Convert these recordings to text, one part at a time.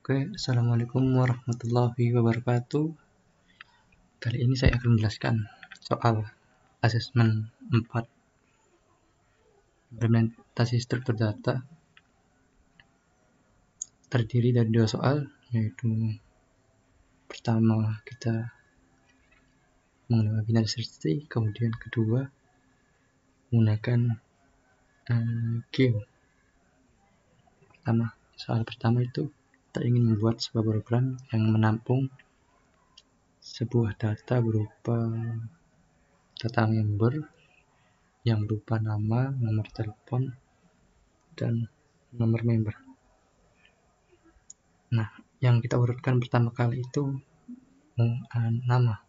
Oke, Assalamualaikum warahmatullahi wabarakatuh. Kali ini saya akan menjelaskan soal asesmen 4 implementasi struktur data terdiri dari dua soal yaitu pertama kita menggunakan binary search tree kemudian kedua menggunakan uh, queue pertama soal pertama itu kita ingin membuat sebuah program yang menampung sebuah data berupa data member yang berupa nama, nomor telepon, dan nomor member. Nah, yang kita urutkan pertama kali itu nama.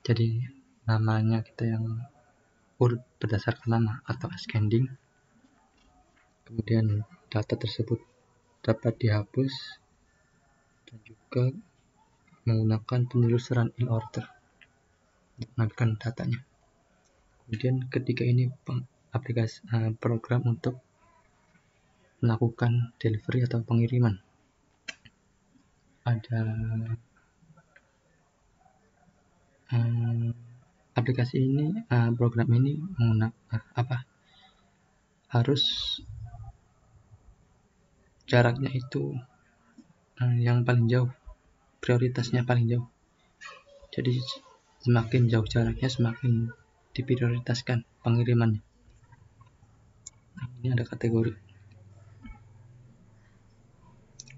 Jadi namanya kita yang urut berdasarkan nama atau ascending. Kemudian data tersebut dapat dihapus dan juga menggunakan penelusuran in order untuk datanya. Kemudian ketika ini aplikasi uh, program untuk melakukan delivery atau pengiriman ada um, aplikasi ini uh, program ini menggunakan uh, apa harus jaraknya itu uh, yang paling jauh prioritasnya paling jauh jadi semakin jauh jaraknya semakin diprioritaskan pengirimannya nah, ini ada kategori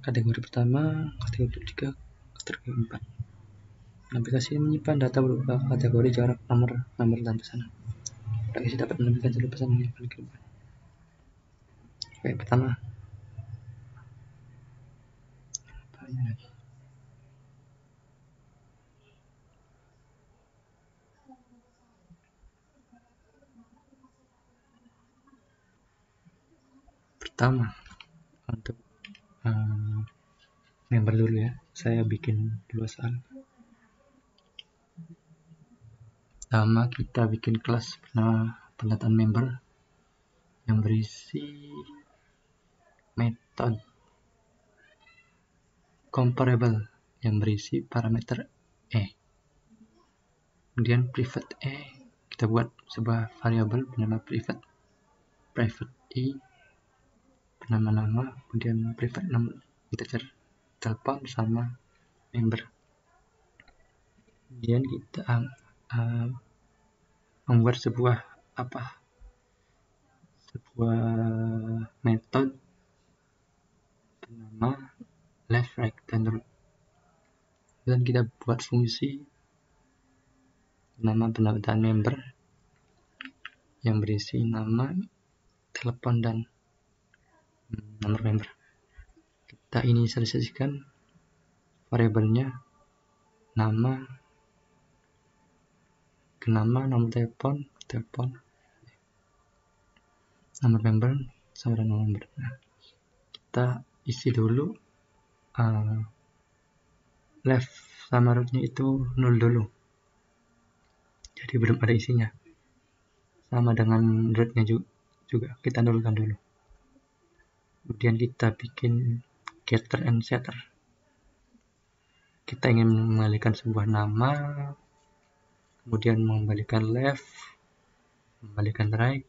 kategori pertama, kategori ketiga, kategori empat. Aplikasi ini menyimpan data berupa kategori jarak nomor nomor dan pesanan. Aplikasi dapat menampilkan jalur pesan yang kehidupan. Oke, pertama. Pertama, untuk uh, member dulu ya. Saya bikin dua soal. Pertama kita bikin kelas pendataan member yang berisi metode comparable yang berisi parameter E. Kemudian private E kita buat sebuah variabel bernama private private E nama-nama kemudian private nomor integer telepon sama member. Kemudian kita uh, membuat sebuah apa? Sebuah metode bernama left right dan root dan kita buat fungsi nama penataan member yang berisi nama telepon dan nomor member. Kita inisialisasikan variabelnya nama ke nama nomor telepon telepon nomor member sama dengan nomor member. Nah, kita isi dulu uh, left sama rootnya itu nol dulu. Jadi belum ada isinya. Sama dengan rootnya juga. Kita nolkan dulu. Kemudian kita bikin getter and setter. Kita ingin mengembalikan sebuah nama kemudian mengembalikan left mengembalikan right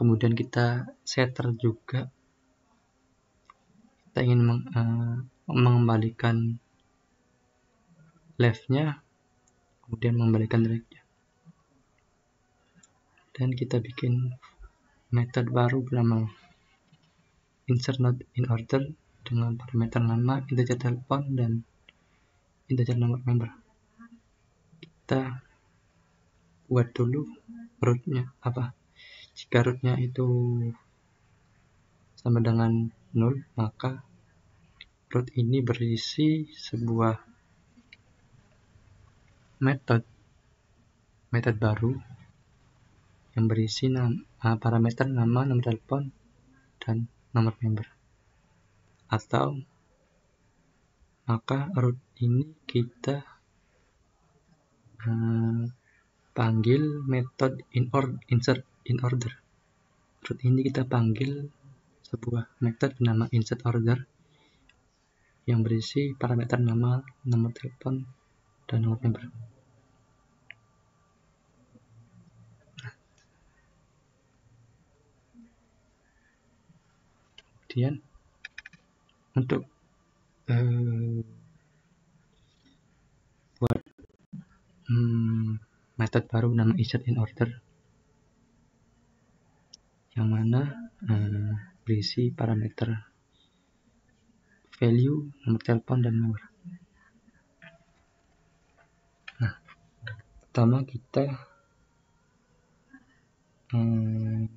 kemudian kita setter juga. Kita ingin meng, uh, mengembalikan leftnya kemudian mengembalikan rightnya dan kita bikin metode baru bernama insert node in order dengan parameter nama, integer telepon, dan integer nomor member. Kita buat dulu rootnya apa. Jika rootnya itu sama dengan 0, maka root ini berisi sebuah metode metode baru yang berisi nama, parameter nama, nomor telepon, dan nomor member. Atau maka root ini kita uh, panggil method in or insert in order. Root ini kita panggil sebuah method bernama insert order yang berisi parameter nama, nomor telepon, dan nomor member. Kemudian untuk uh, buat hmm, metode baru nama insert in order yang mana uh, berisi parameter value, nomor telepon, dan nomor. Nah, pertama kita hmm,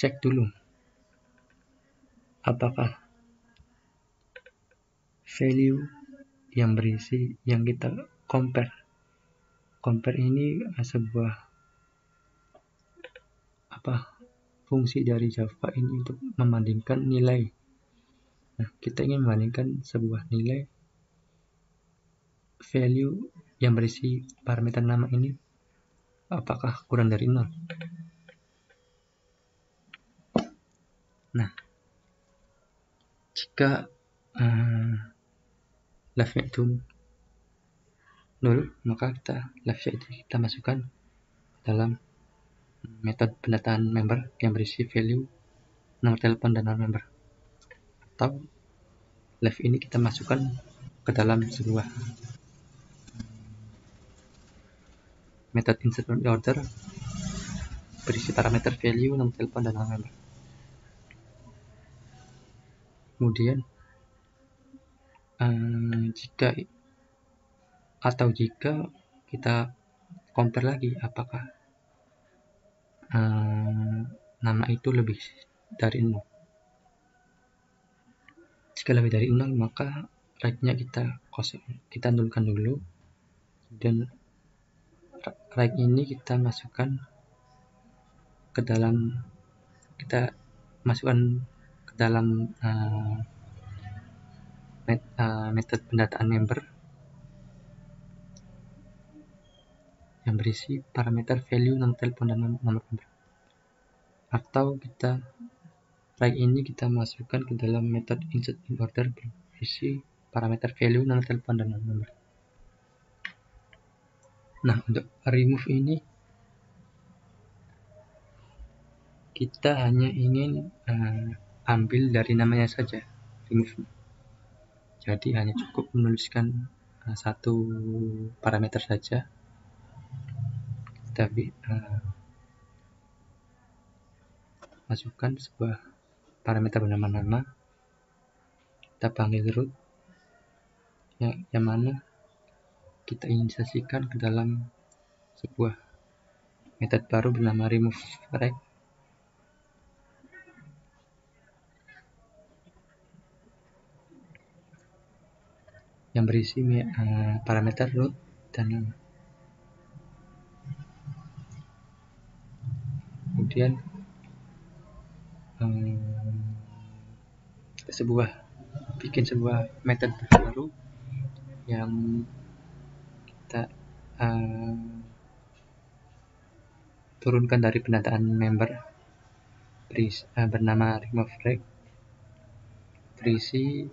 cek dulu. Apakah value yang berisi yang kita compare? Compare ini sebuah apa fungsi dari Java ini untuk membandingkan nilai Nah, kita ingin membandingkan sebuah nilai value yang berisi parameter nama ini apakah kurang dari 0. Nah, jika uh, leftnya itu 0, maka kita leftnya itu kita masukkan dalam metode pendataan member yang berisi value nomor telepon dan nomor member atau live ini kita masukkan ke dalam sebuah method insert order berisi parameter value nomor telepon dan nomor kemudian uh, jika atau jika kita compare lagi apakah uh, nama itu lebih dari 0 jika lebih dari 0 maka right-nya kita kosong. Kita nolkan dulu. Dan right ini kita masukkan ke dalam kita masukkan ke dalam uh, met, uh, metode pendataan member yang berisi parameter value nomor telepon dan nomor member. Atau kita Flag ini kita masukkan ke dalam metode insert in order berisi parameter value nomor telepon dan nomor. Nah, untuk remove ini kita hanya ingin uh, ambil dari namanya saja remove. Jadi hanya cukup menuliskan uh, satu parameter saja. Tapi uh, masukkan sebuah parameter bernama nama kita panggil root ya, yang mana kita inisiasikan ke dalam sebuah metode baru bernama remove rect yang berisi uh, parameter root dan. Kemudian um, sebuah bikin sebuah metode baru yang kita uh, turunkan dari pendataan member berisi, uh, bernama remove reg berisi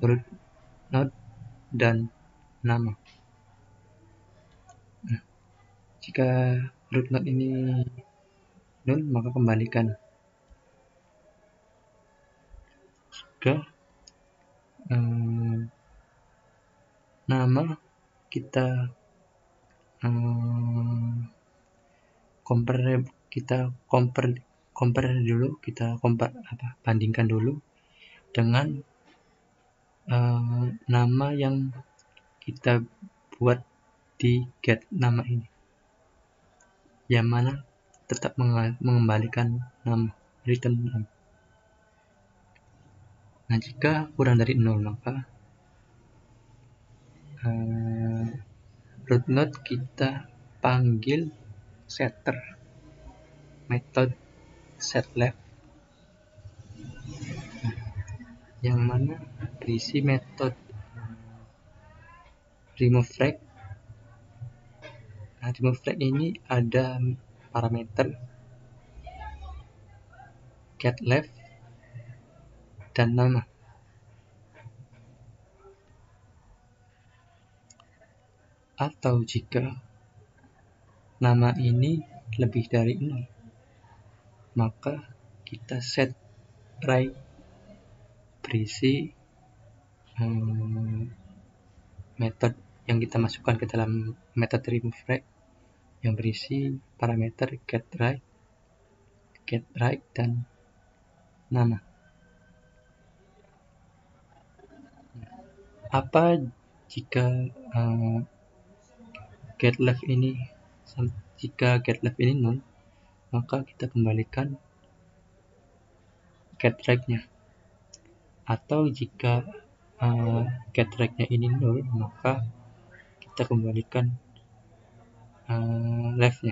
root node dan nama. Nah, jika root node ini nol maka kembalikan ke um, nama kita um, compare kita compare compare dulu kita compare apa bandingkan dulu dengan uh, nama yang kita buat di get nama ini. Yang mana tetap mengembalikan nama return nama. Nah, jika kurang dari 0 maka uh, root node kita panggil setter method set left nah, yang mana berisi metode remove flag nah, remove flag ini ada parameter get left dan nama atau jika nama ini lebih dari 0 maka kita set right berisi hmm, method yang kita masukkan ke dalam method remove right yang berisi parameter get right get right dan nama apa jika uh, get left ini jika get left ini nol maka kita kembalikan get right nya atau jika uh, get right nya ini nol maka kita kembalikan uh, left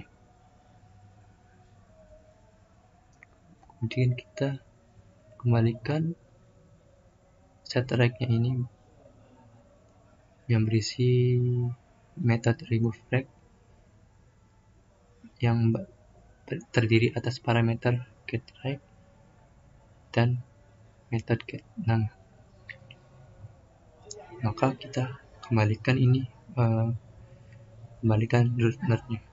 kemudian kita kembalikan set right nya ini yang berisi method remove flag yang terdiri atas parameter get right dan method get none. Maka kita kembalikan ini uh, kembalikan root node-nya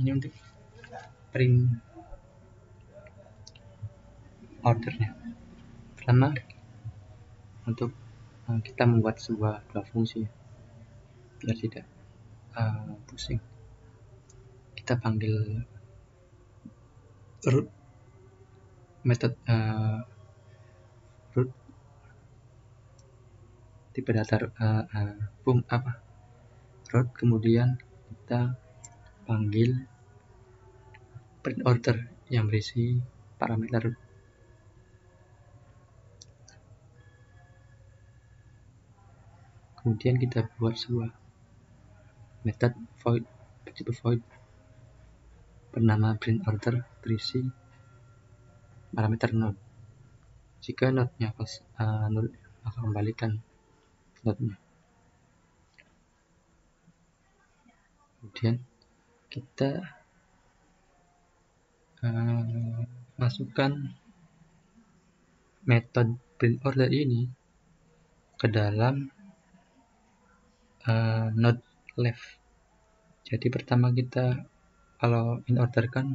ini untuk print ordernya. Pertama untuk Eh, kita membuat sebuah dua fungsi biar tidak uh, pusing. Kita panggil root method uh, root tipe data uh, uh, apa root. Kemudian kita panggil print order yang berisi parameter kemudian kita buat sebuah method void tipe void bernama print order berisi parameter node. Jika node-nya uh, node maka kembalikan node-nya. Kemudian kita uh, masukkan metode print order ini ke dalam uh, not left. Jadi pertama kita kalau in order kan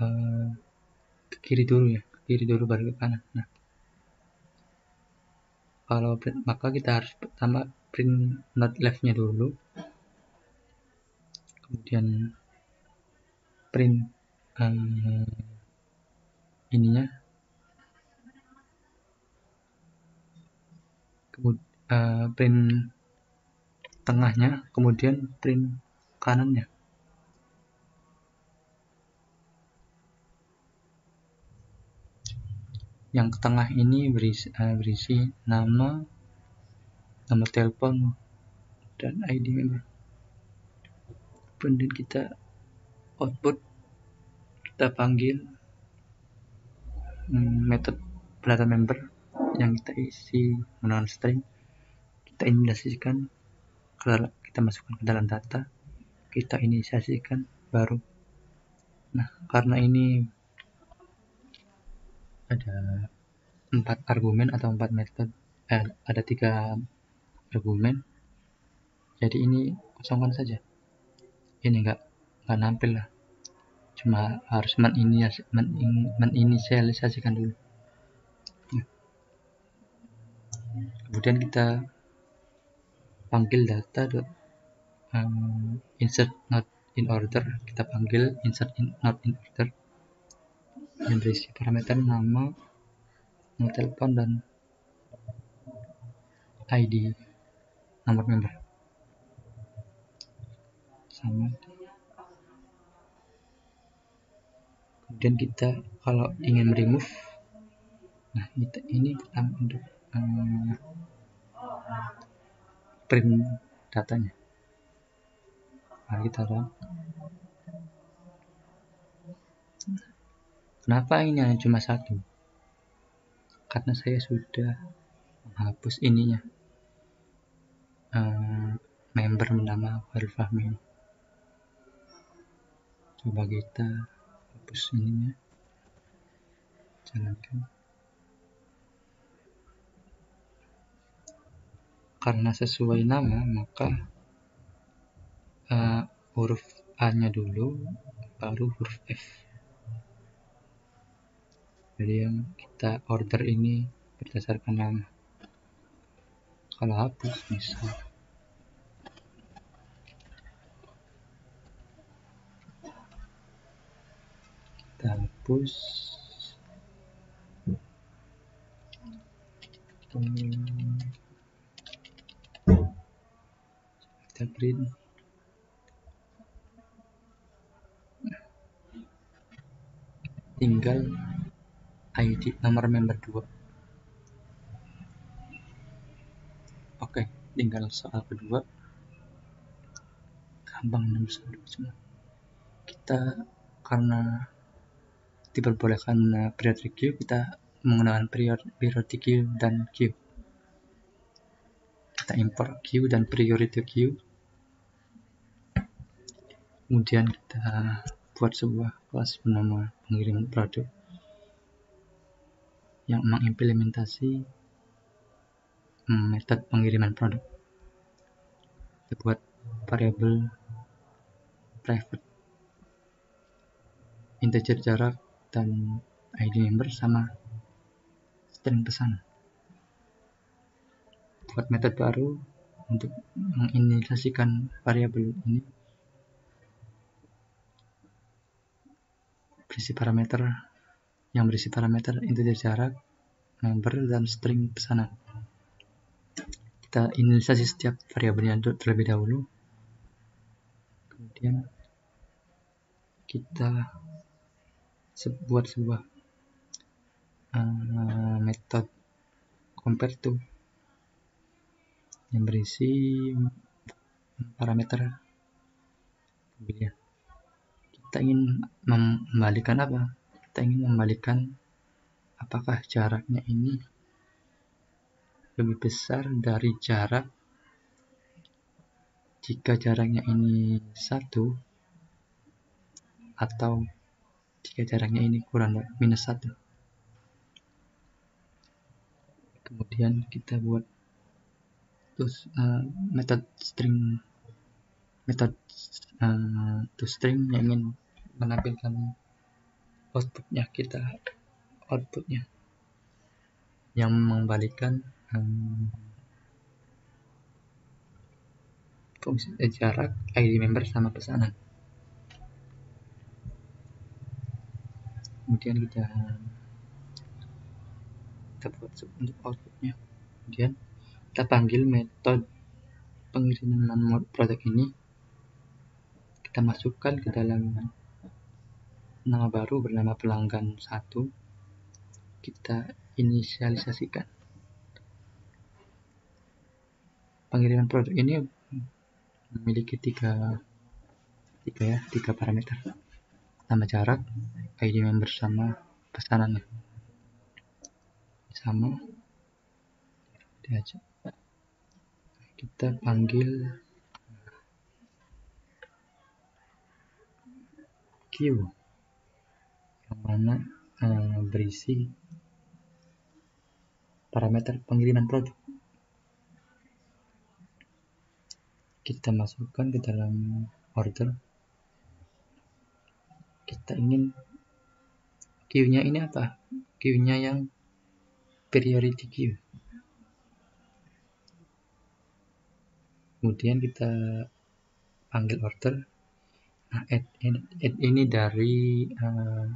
uh, ke kiri dulu ya ke kiri dulu baru ke kanan. Nah kalau maka kita harus pertama print not leftnya dulu. Kemudian print um, ininya. Kemudian uh, print tengahnya kemudian print kanannya. Yang ke tengah ini berisi, uh, berisi nama nama telepon dan ID member. Kemudian kita output kita panggil um, metode data member yang kita isi menggunakan string kita inisiasikan kita masukkan ke dalam data kita inisiasikan baru. Nah karena ini ada empat argumen atau empat metode eh, ada tiga argumen. Jadi ini kosongkan saja. Ini enggak enggak nampil lah. Cuma harus meninisialisasikan dulu. Nah. kemudian kita panggil data um, insert not in order. Kita panggil insert in, not in order. Yang berisi parameter nama nomor telepon dan ID nomor member. Sama. Kemudian kita kalau ingin remove nah ini, ini pertama untuk um, print datanya. Mari kita run kenapa ini hanya cuma satu? Karena saya sudah menghapus ininya. Uh, member bernama Farul Fahmi. Coba kita hapus ininya. Jalankan karena sesuai nama maka uh, huruf A nya dulu baru huruf F. Jadi yang kita order ini berdasarkan nama. Kalau hapus misal kita hapus. Kita print tinggal ID nomor member 2 oke tinggal soal kedua. Gampang semua. Kita karena diperbolehkan periodic queue kita menggunakan periodic queue dan queue. Kita import queue dan priority queue kemudian kita buat sebuah kelas bernama pengiriman produk yang mengimplementasi hmm, metode pengiriman produk. Kita buat variabel private integer jarak dan ID member sama string pesan. Buat metode baru untuk menginisiasikan variabel ini berisi parameter yang berisi parameter integer jarak, member, dan string pesanan. Kita inisialisasi setiap variabelnya terlebih dahulu. Kemudian kita buat sebuah uh, metode compare to yang berisi parameter pemilihan kita ingin membalikan apa? Kita ingin membalikan apakah jaraknya ini lebih besar dari jarak. Jika jaraknya ini satu atau jika jaraknya ini kurang dari minus satu. Kemudian kita buat terus uh, metode string metode uh, to string yang ingin menampilkan outputnya kita outputnya. Yang mengembalikan um, fungsi eh, jarak ID member sama pesanan. Kemudian kita kita buat untuk outputnya. Kemudian kita panggil metode pengiriman produk ini kita masukkan ke dalam nama baru bernama pelanggan satu. Kita inisialisasikan. Pengiriman produk ini memiliki tiga tiga ya tiga parameter. Nama jarak ID member sama pesanannya sama. Kita panggil queue yang mana uh, berisi parameter pengiriman produk. Kita masukkan ke dalam order. Kita ingin queue-nya ini apa? Queue-nya yang priority queue. Kemudian kita panggil order add, add, add ini dari uh,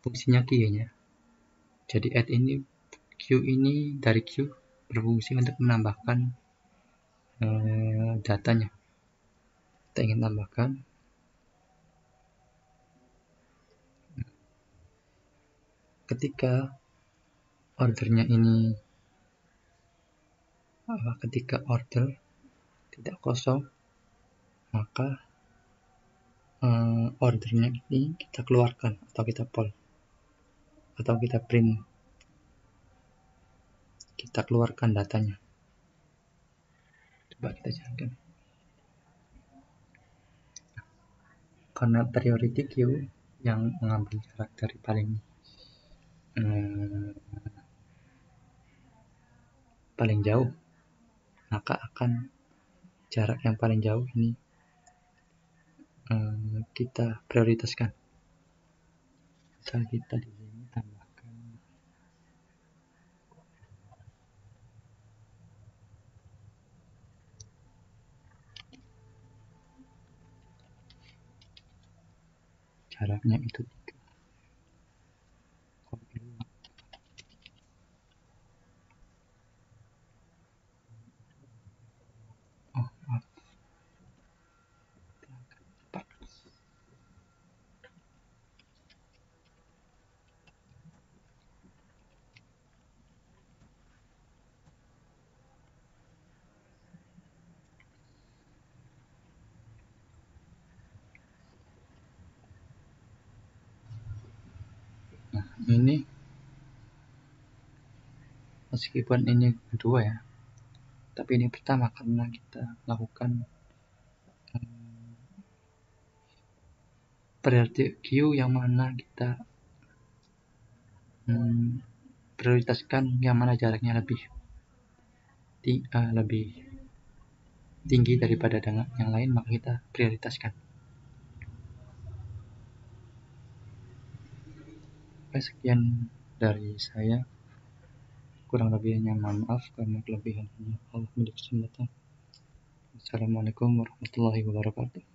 fungsinya queue nya. Jadi add ini queue ini dari queue berfungsi untuk menambahkan uh, datanya. Kita ingin tambahkan ketika ordernya ini ketika order tidak kosong maka uh, ordernya ini kita keluarkan atau kita pull atau kita print. Kita keluarkan datanya. Coba kita jalankan karena priority queue yang mengambil jarak dari paling hmm, paling jauh. Maka akan jarak yang paling jauh ini hmm, kita prioritaskan. Misal kita di sini tambahkan. Jaraknya itu meskipun ini kedua ya tapi ini pertama karena kita lakukan um, priority queue yang mana kita um, prioritaskan yang mana jaraknya lebih ti uh, lebih tinggi daripada dengan yang lain maka kita prioritaskan Oke, sekian dari saya. Kurang lebihnya mohon maaf karena kelebihannya Allah milik semata. Assalamualaikum warahmatullahi wabarakatuh.